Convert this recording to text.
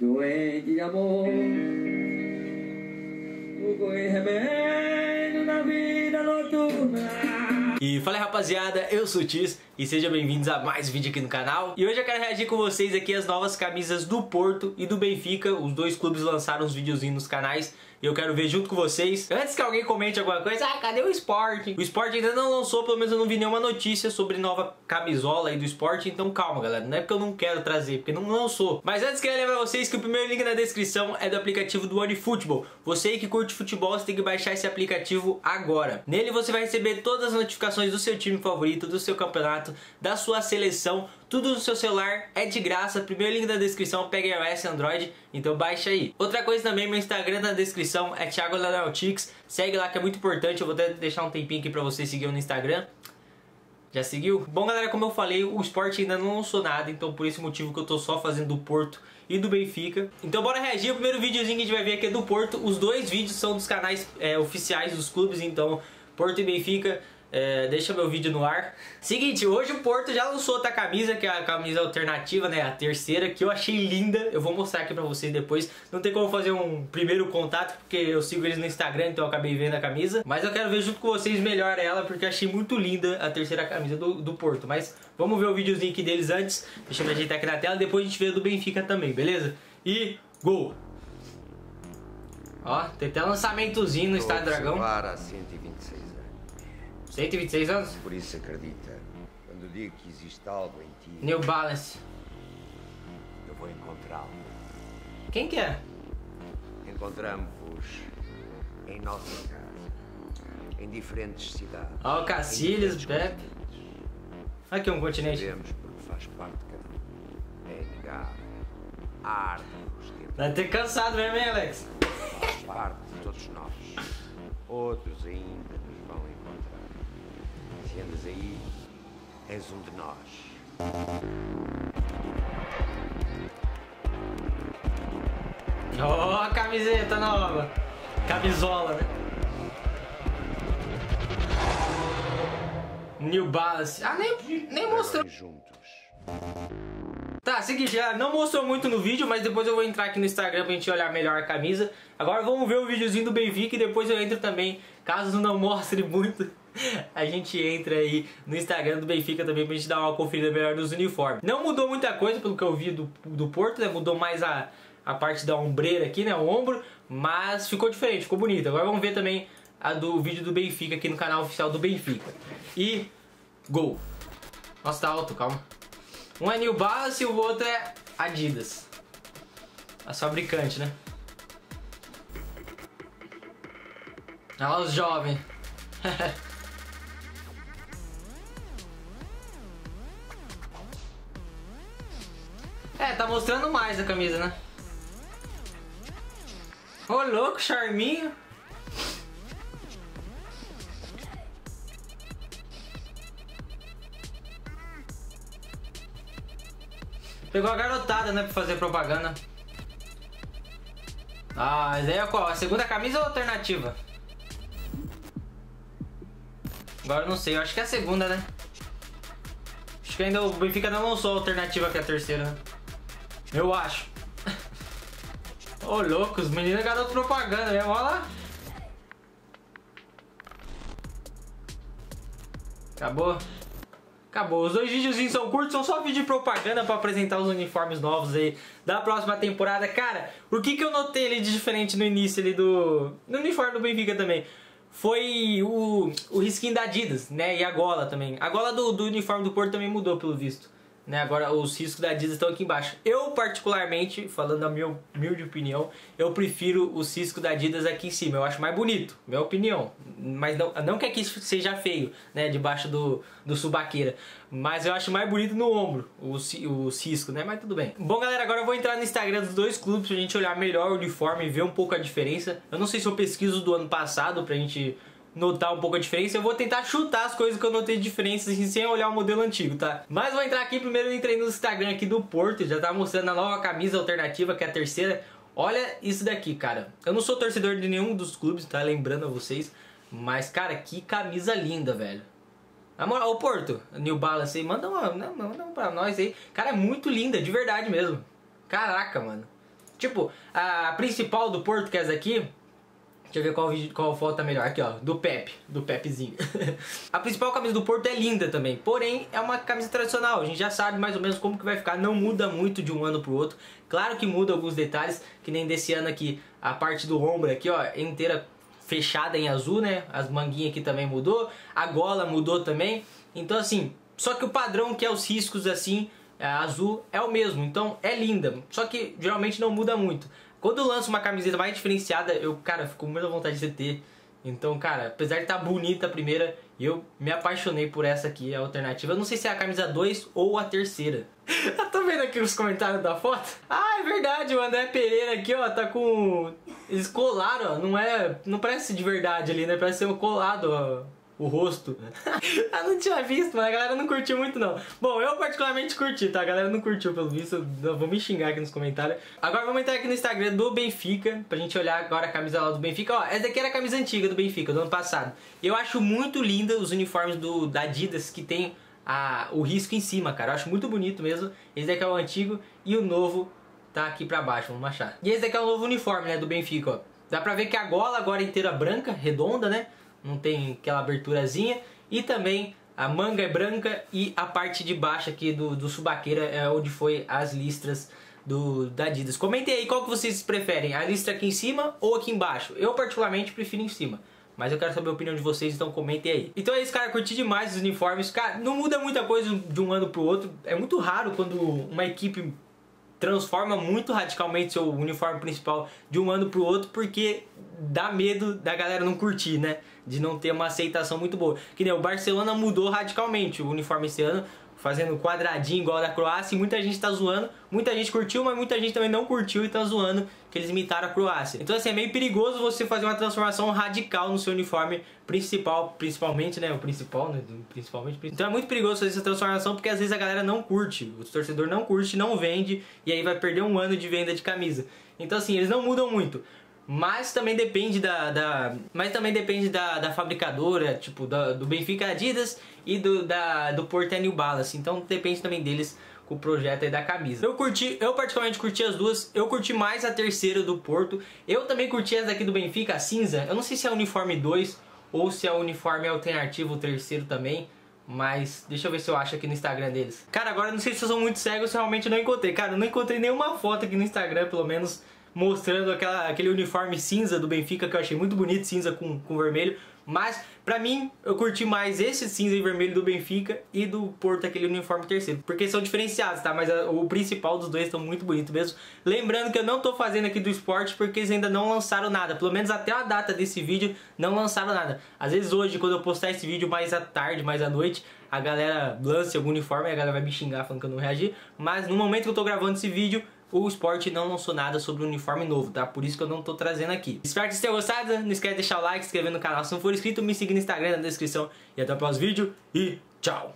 doente de amor. O correr na vida noturna. E fala rapaziada, eu sou o Tis e sejam bem-vindos a mais um vídeo aqui no canal. E hoje eu quero reagir com vocês aqui as novas camisas do Porto e do Benfica. Os dois clubes lançaram uns videozinhos nos canais e eu quero ver junto com vocês. Antes que alguém comente alguma coisa, ah, cadê o Sport? O Sport ainda não lançou, pelo menos eu não vi nenhuma notícia sobre nova camisola aí do Sport, então calma, galera. Não é porque eu não quero trazer, porque não lançou. Mas antes quero lembrar vocês que o primeiro link na descrição é do aplicativo do OneFootball. Você que curte futebol, você tem que baixar esse aplicativo agora. Nele você vai receber todas as notificações do seu time favorito, do seu campeonato, da sua seleção, tudo no seu celular, é de graça. Primeiro link na descrição, pega iOS Android, então baixa aí. Outra coisa também, meu Instagram na descrição é Thiago Leoneltix. Segue lá que é muito importante, eu vou até deixar um tempinho aqui pra você seguir no Instagram. Já seguiu? Bom galera, como eu falei, o esporte ainda não lançou nada, então por esse motivo que eu tô só fazendo do Porto e do Benfica. Então bora reagir, o primeiro videozinho que a gente vai ver aqui é do Porto. Os dois vídeos são dos canais é, oficiais dos clubes, então Porto e Benfica é, deixa meu vídeo no ar. Seguinte, hoje o Porto já lançou outra camisa, que é a camisa alternativa, né? A terceira, que eu achei linda. Eu vou mostrar aqui pra vocês depois. Não tem como fazer um primeiro contato, porque eu sigo eles no Instagram, então eu acabei vendo a camisa. Mas eu quero ver junto com vocês melhor ela, porque eu achei muito linda a terceira camisa do, do Porto. Mas vamos ver o videozinho aqui deles antes. Deixa eu me ajeitar aqui na tela, depois a gente vê do Benfica também, beleza? E gol! Ó, tem até lançamentozinho no Estádio Dragão. Há 126 anos. 126 anos? Por isso acredita, quando digo que existe algo em ti, New Balance. eu vou encontrá-lo. Quem que é? Encontramos-vos em nossa casa, em diferentes cidades. Ó, o Cacilhas, Pepe. Aqui um continente. Sabemos porque faz parte de cada um. É negar a arte dos tempos. Vai ter cansado mesmo, hein, Alex? Faz parte de todos nós. Outros ainda nos vão encontrar. Andas aí, és um de nós. A camiseta nova. Camisola, né? New Balance. Ah, nem, nem mostrou. Juntos. Tá, seguinte, já não mostrou muito no vídeo, mas depois eu vou entrar aqui no Instagram pra gente olhar melhor a camisa. Agora vamos ver o videozinho do Benfica e depois eu entro também, caso não mostre muito, a gente entra aí no Instagram do Benfica também pra gente dar uma conferida melhor nos uniformes. Não mudou muita coisa pelo que eu vi do, do Porto, né? Mudou mais a, a parte da ombreira aqui, né? O ombro, mas ficou diferente, ficou bonito. Agora vamos ver também a do vídeo do Benfica aqui no canal oficial do Benfica. E gol. Nossa, tá alto, calma. Um é New Balance e o outro é Adidas. A fabricante, né? Olha lá os jovens. é, tá mostrando mais a camisa, né? Ô louco, charminho. Pegou a garotada, né, pra fazer propaganda. Ah, mas aí é qual? A segunda camisa ou alternativa? Agora eu não sei, eu acho que é a segunda, né? Acho que ainda o Benfica não lançou a alternativa que é a terceira, né? Eu acho. Ô louco, os meninos é garoto propaganda mesmo, olha lá. Acabou? Acabou. Os dois videozinhos são curtos, são só vídeo de propaganda pra apresentar os uniformes novos aí da próxima temporada. Cara, o que, que eu notei ali de diferente no início ali do... No uniforme do Benfica também? Foi o, o risquinho da Adidas, né? E a gola também. A gola do, do uniforme do Porto também mudou, pelo visto. Né? Agora os riscos da Adidas estão aqui embaixo. Eu, particularmente, falando a minha humilde opinião, eu prefiro o cisco da Adidas aqui em cima. Eu acho mais bonito, minha opinião. Mas não, não que aqui seja feio, né? Debaixo do, do subaqueira. Mas eu acho mais bonito no ombro, o, o cisco, né? Mas tudo bem. Bom, galera, agora eu vou entrar no Instagram dos dois clubes pra gente olhar melhor o uniforme e ver um pouco a diferença. Eu não sei se eu pesquiso do ano passado pra gente notar um pouco a diferença, eu vou tentar chutar as coisas que eu notei de diferença assim, sem olhar o modelo antigo, tá? Mas vou entrar aqui, primeiro eu entrei no Instagram aqui do Porto, já tá mostrando a nova camisa alternativa, que é a terceira. Olha isso daqui, cara. Eu não sou torcedor de nenhum dos clubes, tá? Lembrando a vocês. Mas, cara, que camisa linda, velho. Na moral, Porto, New Balance aí, manda uma, não, manda uma pra nós aí. Cara, é muito linda, de verdade mesmo. Caraca, mano. Tipo, a principal do Porto, que é essa aqui, Deixa eu ver qual, vídeo, qual foto tá melhor. Aqui, ó, do Pepe, do Pepezinho. a principal camisa do Porto é linda também, porém é uma camisa tradicional. A gente já sabe mais ou menos como que vai ficar, não muda muito de um ano pro outro. Claro que muda alguns detalhes, que nem desse ano aqui, a parte do ombro aqui, ó, inteira fechada em azul, né? As manguinhas aqui também mudou, a gola mudou também. Então assim, só que o padrão que é os riscos assim, é, azul é o mesmo. Então é linda, só que geralmente não muda muito. Quando lança uma camiseta mais diferenciada, eu, cara, fico com muita vontade de ter. Então, cara, apesar de estar tá bonita a primeira, eu me apaixonei por essa aqui, a alternativa. Eu não sei se é a camisa 2 ou a terceira. eu tô vendo aqui os comentários da foto. Ah, é verdade, o André Pereira aqui, ó, tá com... Eles colaram, ó, não é... Não parece de verdade ali, né? Parece ser um colado, ó o rosto. eu não tinha visto, mas a galera não curtiu muito não. Bom, eu particularmente curti, tá? A galera não curtiu pelo visto, vou me xingar aqui nos comentários. Agora vamos entrar aqui no Instagram do Benfica, pra gente olhar agora a camisa lá do Benfica. Ó, essa daqui era a camisa antiga do Benfica, do ano passado. Eu acho muito linda os uniformes do, da Adidas que tem a, o risco em cima, cara. Eu acho muito bonito mesmo. Esse daqui é o antigo e o novo tá aqui pra baixo, vamos achar. E esse daqui é o novo uniforme, né, do Benfica, ó. Dá pra ver que a gola agora é inteira branca, redonda, né? Não tem aquela aberturazinha. E também a manga é branca e a parte de baixo aqui do, do subaqueira é onde foi as listras do, da Adidas. Comentem aí qual que vocês preferem, a listra aqui em cima ou aqui embaixo. Eu particularmente prefiro em cima. Mas eu quero saber a opinião de vocês, então comentem aí. Então é isso, cara. Curti demais os uniformes. Cara, não muda muita coisa de um ano pro outro. É muito raro quando uma equipe transforma muito radicalmente seu uniforme principal de um ano pro outro porque dá medo da galera não curtir, né? De não ter uma aceitação muito boa. Que nem o Barcelona mudou radicalmente o uniforme esse ano fazendo quadradinho igual da Croácia e muita gente tá zoando. Muita gente curtiu, mas muita gente também não curtiu e tá zoando que eles imitaram a Croácia. Então assim, é meio perigoso você fazer uma transformação radical no seu uniforme principal, principalmente, né, o principal, né, principalmente. Então é muito perigoso fazer essa transformação porque às vezes a galera não curte, o torcedor não curte, não vende e aí vai perder um ano de venda de camisa. Então assim, eles não mudam muito. Mas também depende da, da mas também depende da, da fabricadora, tipo da, do Benfica Adidas e do da do Porto New Balance. Então depende também deles com o projeto aí da camisa. Eu curti, eu particularmente curti as duas. Eu curti mais a terceira do Porto. Eu também curti essa daqui do Benfica, a cinza. Eu não sei se é o uniforme 2 ou se é o uniforme alternativo o terceiro também. Mas deixa eu ver se eu acho aqui no Instagram deles. Cara, agora não sei se eu sou muito cego ou se realmente não encontrei. Cara, eu não encontrei nenhuma foto aqui no Instagram, pelo menos mostrando aquela, aquele uniforme cinza do Benfica que eu achei muito bonito, cinza com, com vermelho. Mas, pra mim, eu curti mais esse cinza e vermelho do Benfica e do Porto, aquele uniforme terceiro. Porque são diferenciados, tá? Mas a, o principal dos dois estão muito bonitos mesmo. Lembrando que eu não tô fazendo aqui do esporte porque eles ainda não lançaram nada. Pelo menos até a data desse vídeo, não lançaram nada. Às vezes hoje, quando eu postar esse vídeo mais à tarde, mais à noite, a galera lança algum uniforme e a galera vai me xingar falando que eu não reagi. Mas no momento que eu tô gravando esse vídeo, o esporte não lançou nada sobre o uniforme novo, tá? Por isso que eu não tô trazendo aqui. Espero que vocês tenham gostado. Não esquece de deixar o like, se inscrever no canal se não for inscrito, me seguir no Instagram na descrição. E até o próximo vídeo e tchau!